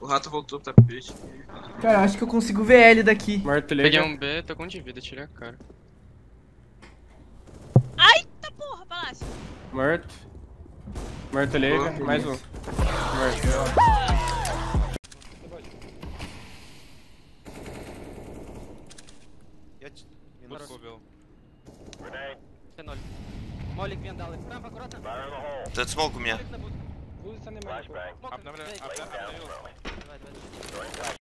O rato voltou pro tapete. Cara, acho que eu consigo ver ele daqui. Martelhei. Peguei um B, tô com de vida, tirei a cara. Ai, tá porra, palácio. Morto. Morto, oh, mais um. Morto. Я... Мне нравится. Молік він дали. Прям акуратно. Тут смок у меня. Молік не буде. Вулиця немає. Смок, Обновляю, ей, обновляю. Давай, давай.